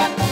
だ